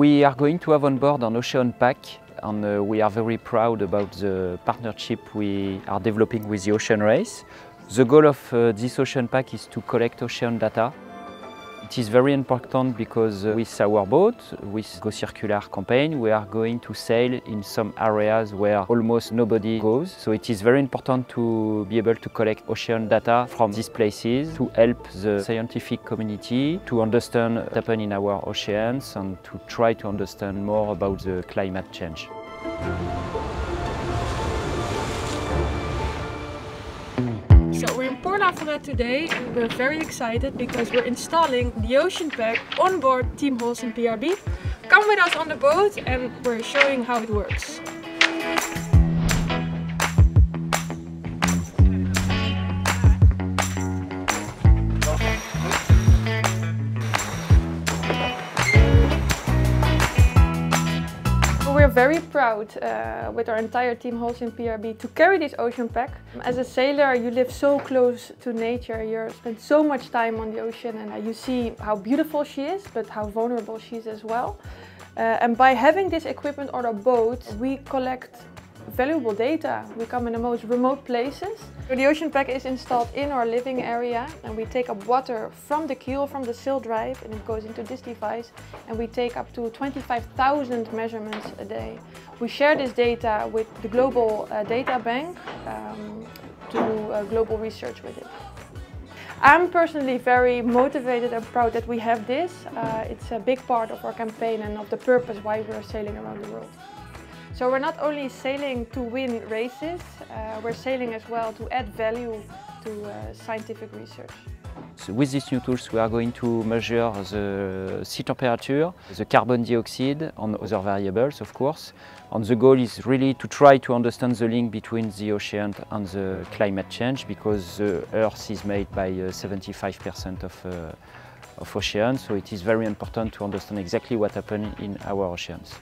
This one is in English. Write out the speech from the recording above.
We are going to have on board an OceanPack and uh, we are very proud about the partnership we are developing with the Ocean Race. The goal of uh, this OceanPack is to collect ocean data it is very important because uh, with our boat, with Go Circular campaign, we are going to sail in some areas where almost nobody goes. So it is very important to be able to collect ocean data from these places to help the scientific community to understand what happens in our oceans and to try to understand more about the climate change. In Port-la-Forêt today we're very excited because we're installing the OceanPack on board Team Holcim PRB. Come with us on the boat and we're showing how it works. We're very proud uh, with our entire team Holcim PRB to carry this OceanPack. As a sailor you live so close to nature, you spend so much time on the ocean and uh, you see how beautiful she is but how vulnerable she is as well. Uh, and by having this equipment on our boat we collect valuable data. We come in the most remote places. The OceanPack is installed in our living area and we take up water from the keel, from the sail drive and it goes into this device and we take up to 25,000 measurements a day. We share this data with the Global uh, Data Bank um, to do uh, global research with it. I'm personally very motivated and proud that we have this. Uh, it's a big part of our campaign and of the purpose why we're sailing around the world. So we're not only sailing to win races, uh, we're sailing as well to add value to uh, scientific research. So with these new tools we are going to measure the sea temperature, the carbon dioxide and other variables of course. And the goal is really to try to understand the link between the ocean and the climate change because the Earth is made by 75% uh, of, uh, of oceans, so it is very important to understand exactly what happens in our oceans.